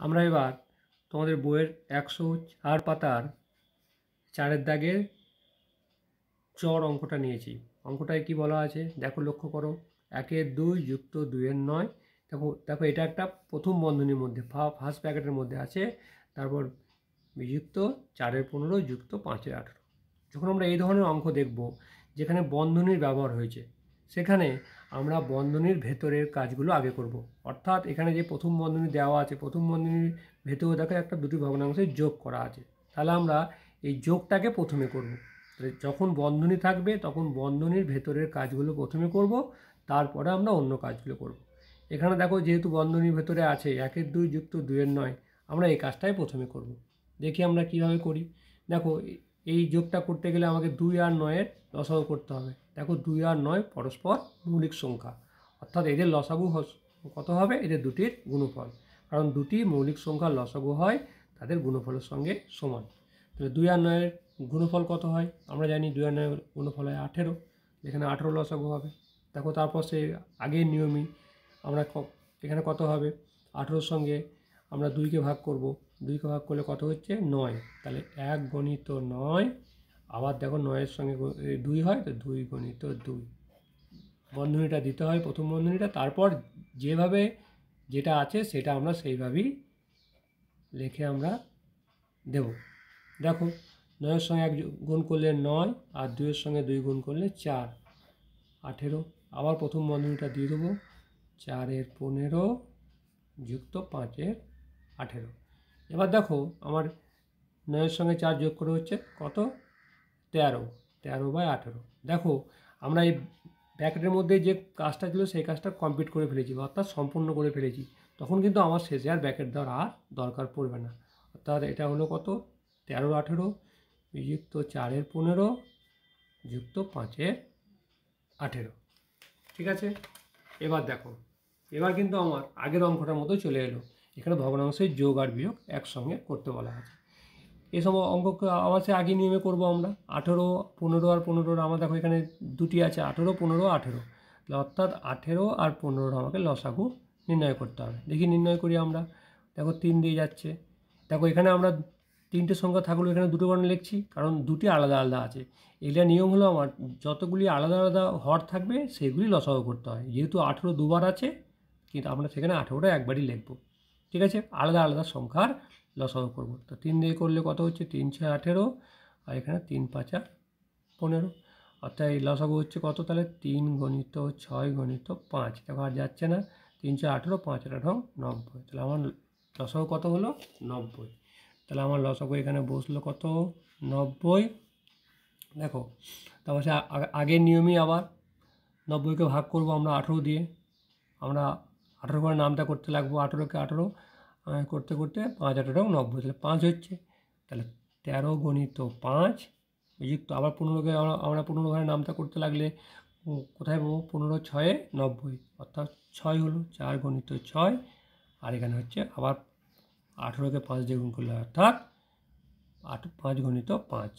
আমরা এবার তোমাদের বইয়ের একশো চার পাতার চারের দাগের চর অঙ্কটা নিয়েছি। অঙ্কটায় কি বলা আছে? দেখো লক্ষ্য করো। একের দুই যুক্ত দুইয়ের নয়। দেখো দেখো এটা একটা প্রথম বন্ধনীর মধ্যে ফার্স্ট প্যাকেটের মধ্যে আছে। তারপর বিযুক্ত চারের পনেরো যুক্ত পাঁচের আঠেরো। যখন আমরা এই ধরনের অঙ্ক দেখব, যেখানে বন্ধনীর ব্যবহার হয়েছে সেখানে আমরা বন্ধনীর ভেতরের কাজগুলো আগে করব। অর্থাৎ এখানে যে প্রথম বন্ধনী দেওয়া আছে, প্রথম বন্ধনীর ভেতরে দেখো একটা দুটি ভগ্নাংশের যোগ করা আছে। তাহলে আমরা এই যোগটাকে প্রথমে করব। তাহলে যখন বন্ধনী থাকবে, তখন বন্ধনীর ভেতরের কাজগুলো প্রথমে করব, তারপরে আমরা অন্য কাজগুলো করব। এখানে দেখো যেহেতু বন্ধনীর ভেতরে আছে একের দুই যুক্ত দুইয়ের নয়, আমরা এই কাজটাই প্রথমে করব। দেখি আমরা কীভাবে করি। দেখো এই যোগটা করতে গেলে আমাকে দুই আর নয়ের লসাগু করতে হবে। দেখো দুই আর নয় পরস্পর মৌলিক সংখ্যা। অর্থাৎ এদের লসাগু কত হবে? এদের দুটির গুণফল। কারণ দুটি মৌলিক সংখ্যার লসাগু হয়, তাদের গুণফলের সঙ্গে সমান। তাহলে দুই আর নয়ের গুণফল কত হয়? আমরা জানি দুই আর নয়ের গুণফল হয় আঠেরো। এখানে আঠেরো লসাগু হবে। দেখো তারপর সে আগের নিয়মই আমরা এখানে কত হবে? আঠেরোর সঙ্গে আমরা দুইকে ভাগ করব। দুইকে ভাগ করলে কত হচ্ছে? নয়। তাহলে এক গণিত নয়। আবার দেখো নয়ের সঙ্গে দুই হয়, তো দুই গণিত দুই। বন্ধনীটা দিতে হয় প্রথম বন্ধনীটা, তারপর যেভাবে যেটা আছে সেটা আমরা সেইভাবেই লিখে আমরা দেব। দেখো, নয়ের সঙ্গে এক গুণ করলে নয়, আর দুইয়ের সঙ্গে দুই গুণ করলে চার। আঠেরো। আবার প্রথম বন্ধনীটা দিয়ে দেবো। চারের পনেরো যুক্ত পাঁচের আঠেরো। এবার দেখো আমার নয়ের সঙ্গে চার যোগ করে হচ্ছে কত? তেরো। তেরো বাই আঠেরো। দেখো আমরা এই ব্যাকেটের মধ্যে যে কাজটা ছিল সেই কাজটা কমপ্লিট করে ফেলেছি অর্থাৎ সম্পূর্ণ করে ফেলেছি। তখন কিন্তু আমার শেষে আর ব্যাকেট দেওয়ার আর দরকার পড়বে না। অর্থাৎ এটা হলো কত? তেরো আঠেরো যুক্ত চারের পনেরো যুক্ত পাঁচের আঠেরো। ঠিক আছে? এবার দেখো। এবার কিন্তু আমার আগের অঙ্কটার মতো চলে এলো। এখানে ভগ্নাংশের যোগ আর বিয়োগ একসঙ্গে করতে বলা আছে এসব অঙ্ক আবার সে আগে নিয়মে করব আমরা। আঠেরো, পনেরো আর পনেরোর আমার দেখো এখানে দুটি আছে, আঠেরো, পনেরো, আঠেরো। অর্থাৎ আঠেরো আর পনেরোর আমাকে লসাগু নির্ণয় করতে হবে। দেখি নির্ণয় করি আমরা। দেখো তিন দিয়ে যাচ্ছে। দেখো এখানে আমরা তিনটে সংখ্যা থাকলেও এখানে দুটো বর্ণ লিখছি, কারণ দুটি আলাদা আলাদা আছে। এটা নিয়ম হলো আমার, যতগুলি আলাদা আলাদা হর থাকবে, সেগুলি লসাগু করতে হয়। যেহেতু আঠেরো দুবার আছে, কিন্তু আমরা সেখানে আঠেরোটা একবারই লিখব। ঠিক আছে? আলাদা আলাদা সংখ্যার লসাগু করব। তো তিন দিয়ে করলে কত হচ্ছে? তিন ছয় আঠেরো। আর এখানে তিন পাঁচা পনেরো। অর্থাৎ এই লসাগু হচ্ছে কত? তাহলে তিন গণিত ছয় গণিত পাঁচ। দেখো আর যাচ্ছে না। তিন ছয় আঠেরো, পাঁচ আঠারো, নব্বই। তাহলে আমার লসাগু কত হলো? নব্বই। তাহলে আমার লসাগু এখানে বসল কত? নব্বই। দেখো, তারপর সে আগের নিয়মই আবার নব্বইকে ভাগ করব আমরা আঠেরো দিয়ে। আমরা আঠেরো করে নামটা করতে লাগবো, আঠেরোকে আঠেরো করতে করতে পাঁচ আঠেরো, নব্বই, তাহলে পাঁচ হচ্ছে। তাহলে তেরো গণিত পাঁচ বিযুক্ত আবার পনেরোকে আমরা পনেরো ঘরে নামটা করতে লাগলে কোথায় পাবো? পনেরো ছয়ে নব্বই, অর্থাৎ ছয় হলো চার গণিত ছয়, আর এখানে হচ্ছে আবার আঠেরোকে পাঁচ দিয়ে গুণ করলে, অর্থাৎ আট, পাঁচ গণিত পাঁচ।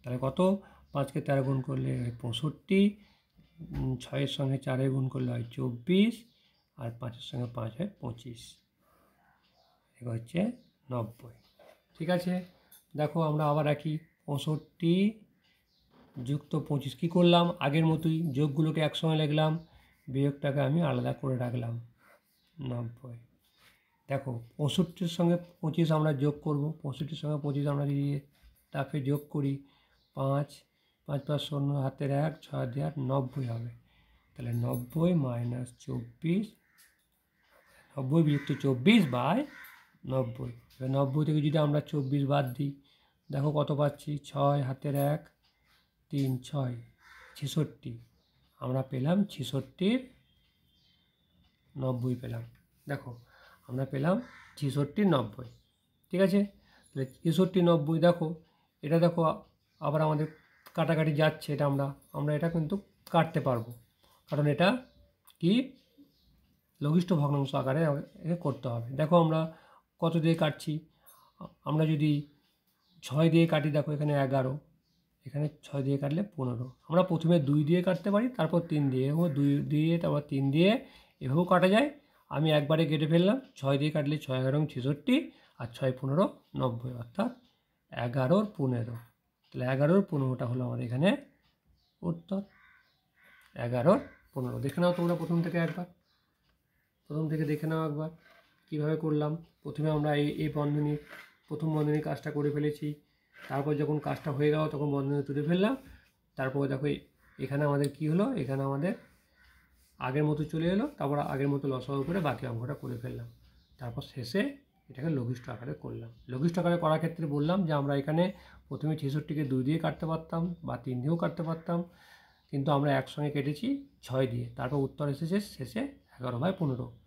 তাহলে কত? পাঁচকে তেরো গুণ করলে হয় পঁয়ষট্টি ছয়ের সঙ্গে চারে গুণ করলে হয় চব্বিশ আর পাঁচের সঙ্গে পাঁচ হয় পঁচিশ। এবার হচ্ছে নব্বই। ঠিক আছে? দেখো আমরা আবার রাখি পঁয়ষট্টি যুক্ত পঁচিশ কী করলাম? আগের মতোই যোগগুলোকে একসঙ্গে লিখলাম, বিয়োগটাকে আমি আলাদা করে রাখলাম, নব্বই। দেখো পঁয়ষট্টির সঙ্গে পঁচিশ আমরা যোগ করব, পঁয়ষট্টির সঙ্গে পঁচিশ আমরা যদি তাকে যোগ করি, পাঁচ পাঁচ পাঁচ শূন্য, হাতের এক, ছয় দিয়ে আট নব্বই হবে। তাহলে নব্বই মাইনাস চব্বিশ নব্বই বিযুক্ত চব্বিশ বাই নব্বই। এবার নব্বই থেকে যদি আমরা চব্বিশ বাদ দিই, দেখো কত পাচ্ছি? ছয়, হাতের এক, তিন, ছয়, ছেষট্টি। আমরা পেলাম ছেষট্টির নব্বই পেলাম। দেখো, আমরা পেলাম ছেষট্টি নব্বই। ঠিক আছে? তাহলে ছেষট্টি, নব্বই দেখো, এটা দেখো আবার আমাদের কাটাকাটি যাচ্ছে এটা আমরা আমরা এটা কিন্তু কাটতে পারব। কারণ এটা কি? লঘিষ্ঠ ভগ্নাংশ আকারে একে করতে হবে। দেখো আমরা কত দিয়ে কাটছি? আমরা যদি ছয় দিয়ে কাটি, দেখো এখানে এগারো, এখানে ছয় দিয়ে কাটলে পনেরো। আমরা প্রথমে দুই দিয়ে কাটতে পারি, তারপর তিন দিয়ে। এরকম দুই দিয়ে, তারপর তিন দিয়ে এভাবেও কাটা যায়। আমি একবারে কেটে ফেললাম, ছয় দিয়ে কাটলে ছয়, এগারো ছেষট্টি, আর ছয়, পনেরো, নব্বই, অর্থাৎ এগারোর পনেরো। তাহলে এগারোর পনেরোটা হলো আমাদের এখানে উত্তর। এগারোর পনেরো। দেখে নাও তোমরা প্রথম থেকে একবার। প্রথম থেকে দেখে নাও একবার, কীভাবে করলাম। প্রথমে আমরা এই এই বন্ধনী, প্রথম বন্ধনীর কাজটা করে ফেলেছি। তারপর যখন কাজটা হয়ে গেল, তখন বন্ধনী তুলে ফেললাম। তারপর দেখো এখানে আমাদের কি হলো? এখানে আমাদের আগের মতো চলে এলো। তারপর আগের মতো লসাগু করে বাকি অঙ্কটা করে ফেললাম। তারপর শেষে এটাকে লঘিষ্ঠ আকারে করলাম। লঘিষ্ঠ আকারে করার ক্ষেত্রে বললাম যে, আমরা এখানে প্রথমে ছেষট্টিকে দুই দিয়ে কাটতে পারতাম বা তিন দিয়েও কাটতে পারতাম। কিন্তু আমরা একসঙ্গে কেটেছি ছয় দিয়ে। তারপর উত্তর এসেছে, শেষে এগারো বাই পনেরো।